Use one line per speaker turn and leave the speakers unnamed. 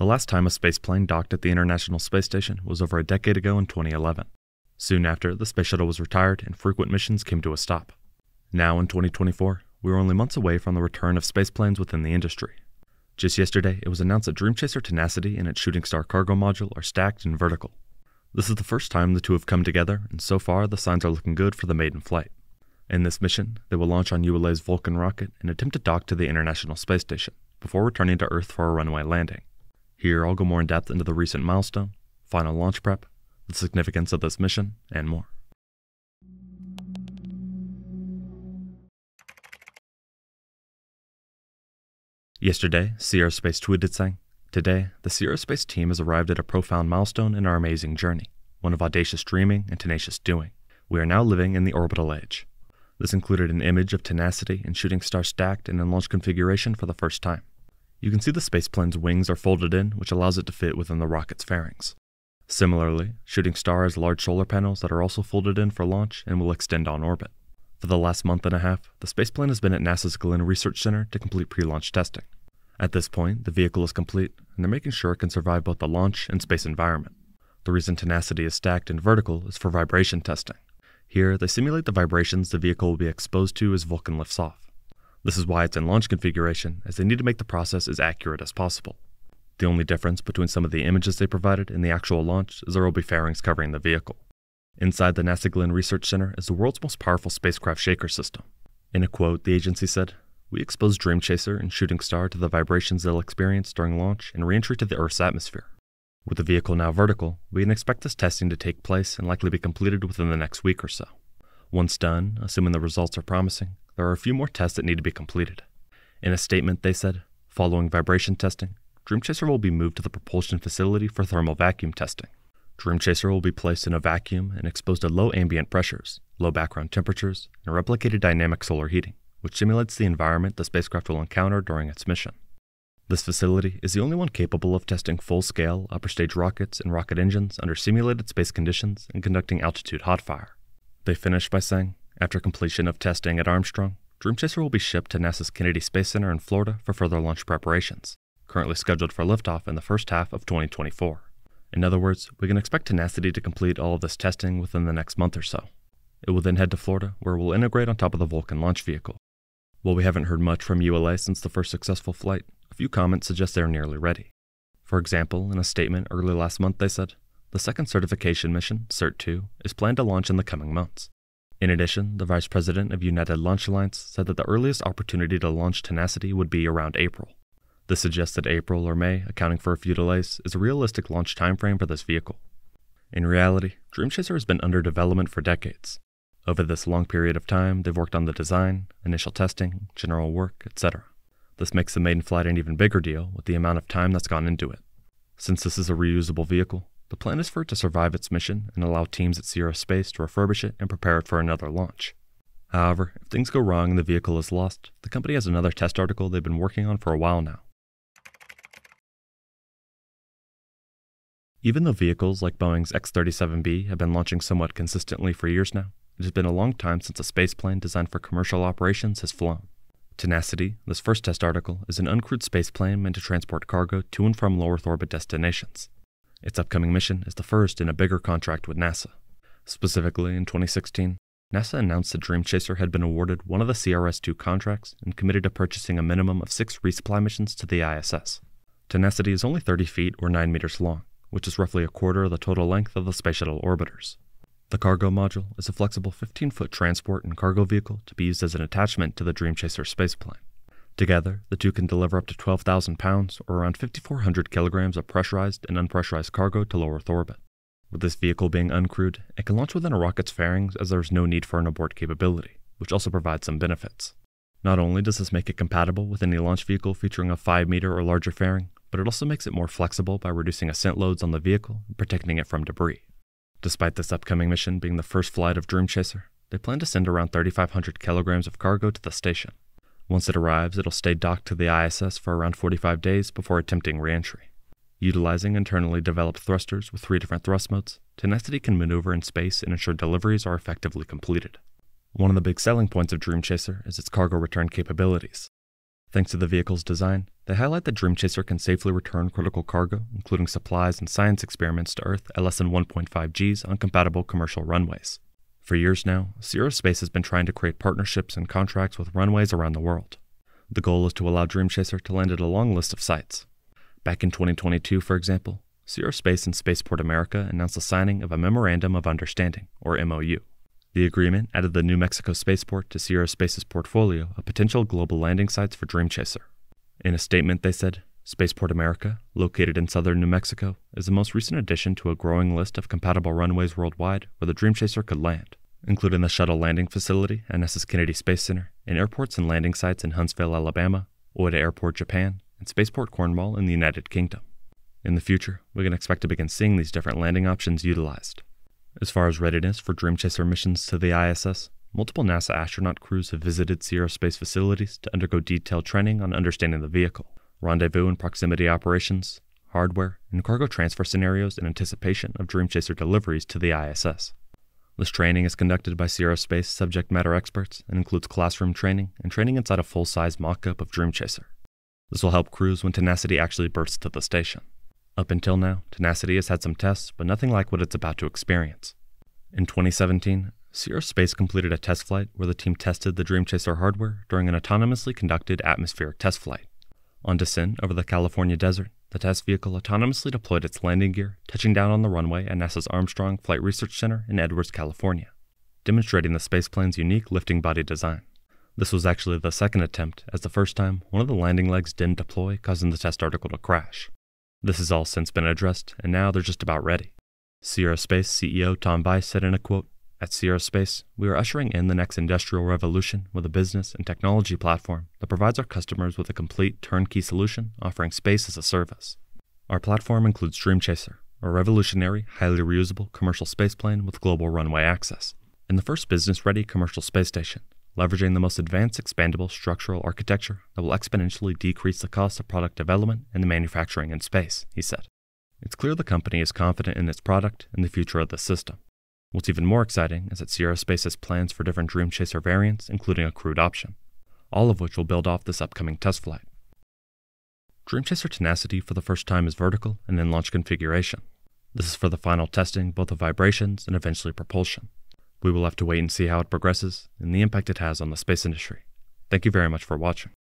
The last time a spaceplane docked at the International Space Station was over a decade ago in 2011. Soon after, the space shuttle was retired and frequent missions came to a stop. Now, in 2024, we are only months away from the return of spaceplanes within the industry. Just yesterday, it was announced that Dream Chaser Tenacity and its Shooting Star cargo module are stacked and vertical. This is the first time the two have come together, and so far the signs are looking good for the maiden flight. In this mission, they will launch on ULA's Vulcan rocket and attempt to dock to the International Space Station before returning to Earth for a runway landing. Here, I'll go more in depth into the recent milestone, final launch prep, the significance of this mission, and more. Yesterday, Sierra Space tweeted saying, Today, the Sierra Space team has arrived at a profound milestone in our amazing journey, one of audacious dreaming and tenacious doing. We are now living in the orbital age. This included an image of Tenacity and Shooting Star stacked and in launch configuration for the first time. You can see the spaceplane's wings are folded in, which allows it to fit within the rocket's fairings. Similarly, Shooting Star has large solar panels that are also folded in for launch and will extend on orbit. For the last month and a half, the spaceplane has been at NASA's Glenn Research Center to complete pre launch testing. At this point, the vehicle is complete, and they're making sure it can survive both the launch and space environment. The reason Tenacity is stacked and vertical is for vibration testing. Here, they simulate the vibrations the vehicle will be exposed to as Vulcan lifts off. This is why it's in launch configuration, as they need to make the process as accurate as possible. The only difference between some of the images they provided and the actual launch is there will be fairings covering the vehicle. Inside the NASA Glenn Research Center is the world's most powerful spacecraft shaker system. In a quote, the agency said, We expose Dream Chaser and Shooting Star to the vibrations they'll experience during launch and reentry to the Earth's atmosphere. With the vehicle now vertical, we can expect this testing to take place and likely be completed within the next week or so. Once done, assuming the results are promising, there are a few more tests that need to be completed. In a statement, they said, following vibration testing, Dream Chaser will be moved to the propulsion facility for thermal vacuum testing. Dream Chaser will be placed in a vacuum and exposed to low ambient pressures, low background temperatures, and replicated dynamic solar heating, which simulates the environment the spacecraft will encounter during its mission. This facility is the only one capable of testing full scale upper stage rockets and rocket engines under simulated space conditions and conducting altitude hot fire. They finished by saying, after completion of testing at Armstrong, Dream Chaser will be shipped to NASA's Kennedy Space Center in Florida for further launch preparations, currently scheduled for liftoff in the first half of 2024. In other words, we can expect Tenacity to complete all of this testing within the next month or so. It will then head to Florida, where it will integrate on top of the Vulcan launch vehicle. While we haven't heard much from ULA since the first successful flight, a few comments suggest they are nearly ready. For example, in a statement early last month, they said, The second certification mission, CERT 2, is planned to launch in the coming months. In addition, the vice president of United Launch Alliance said that the earliest opportunity to launch Tenacity would be around April. The suggested April or May, accounting for a few delays, is a realistic launch timeframe for this vehicle. In reality, Dream Chaser has been under development for decades. Over this long period of time, they've worked on the design, initial testing, general work, etc. This makes the maiden flight an even bigger deal with the amount of time that's gone into it. Since this is a reusable vehicle, the plan is for it to survive its mission and allow teams at Sierra Space to refurbish it and prepare it for another launch. However, if things go wrong and the vehicle is lost, the company has another test article they've been working on for a while now. Even though vehicles like Boeing's X 37B have been launching somewhat consistently for years now, it has been a long time since a spaceplane designed for commercial operations has flown. Tenacity, this first test article, is an uncrewed spaceplane meant to transport cargo to and from low Earth orbit destinations. Its upcoming mission is the first in a bigger contract with NASA. Specifically, in 2016, NASA announced that Dream Chaser had been awarded one of the CRS 2 contracts and committed to purchasing a minimum of six resupply missions to the ISS. Tenacity is only 30 feet or 9 meters long, which is roughly a quarter of the total length of the Space Shuttle orbiters. The cargo module is a flexible 15 foot transport and cargo vehicle to be used as an attachment to the Dream Chaser spaceplane. Together, the two can deliver up to 12,000 pounds or around 5,400 kilograms of pressurized and unpressurized cargo to low Earth orbit. With this vehicle being uncrewed, it can launch within a rocket's fairings as there is no need for an abort capability, which also provides some benefits. Not only does this make it compatible with any launch vehicle featuring a 5 meter or larger fairing, but it also makes it more flexible by reducing ascent loads on the vehicle and protecting it from debris. Despite this upcoming mission being the first flight of Dream Chaser, they plan to send around 3,500 kilograms of cargo to the station. Once it arrives, it'll stay docked to the ISS for around 45 days before attempting reentry. Utilizing internally developed thrusters with three different thrust modes, Tenacity can maneuver in space and ensure deliveries are effectively completed. One of the big selling points of Dream Chaser is its cargo return capabilities. Thanks to the vehicle's design, They highlight that Dream Chaser can safely return critical cargo, including supplies and science experiments, to Earth at less than 1.5 Gs on compatible commercial runways. For years now, Sierra Space has been trying to create partnerships and contracts with runways around the world. The goal is to allow Dream Chaser to land at a long list of sites. Back in 2022, for example, Sierra Space and Spaceport America announced the signing of a Memorandum of Understanding, or MOU. The agreement added the New Mexico Spaceport to Sierra Space's portfolio of potential global landing sites for Dream Chaser. In a statement, they said, Spaceport America, located in southern New Mexico, is the most recent addition to a growing list of compatible runways worldwide where the Dream Chaser could land, including the shuttle landing facility at NASA's Kennedy Space Center, and airports and landing sites in Huntsville, Alabama, Oita Airport, Japan, and Spaceport Cornwall in the United Kingdom. In the future, we can expect to begin seeing these different landing options utilized. As far as readiness for Dream Chaser missions to the ISS, multiple NASA astronaut crews have visited Sierra Space facilities to undergo detailed training on understanding the vehicle, rendezvous and proximity operations, hardware, and cargo transfer scenarios in anticipation of Dream Chaser deliveries to the ISS. This training is conducted by Sierra Space subject matter experts and includes classroom training and training inside a full size mock up of Dream Chaser. This will help crews when Tenacity actually bursts to the station. Up until now, Tenacity has had some tests, but nothing like what it's about to experience. In 2017, Sierra Space completed a test flight where the team tested the Dream Chaser hardware during an autonomously conducted atmospheric test flight. On descent over the California desert, the test vehicle autonomously deployed its landing gear, touching down on the runway at NASA's Armstrong Flight Research Center in Edwards, California, demonstrating the spaceplane's unique lifting body design. This was actually the second attempt, as the first time, one of the landing legs didn't deploy, causing the test article to crash. This has all since been addressed, and now they're just about ready. Sierra Space CEO Tom Vice said in a quote At Sierra Space, we are ushering in the next industrial revolution with a business and technology platform that provides our customers with a complete turnkey solution offering space as a service. Our platform includes Dream Chaser, a revolutionary, highly reusable commercial spaceplane with global runway access, and the first business ready commercial space station leveraging the most advanced expandable structural architecture that will exponentially decrease the cost of product development and the manufacturing in space, he said. It's clear the company is confident in its product and the future of the system. What's even more exciting is that Sierra Space has plans for different Dream Chaser variants, including a crewed option, all of which will build off this upcoming test flight. Dream Chaser Tenacity for the first time is vertical and in launch configuration. This is for the final testing both of vibrations and eventually propulsion. We will have to wait and see how it progresses and the impact it has on the space industry. Thank you very much for watching.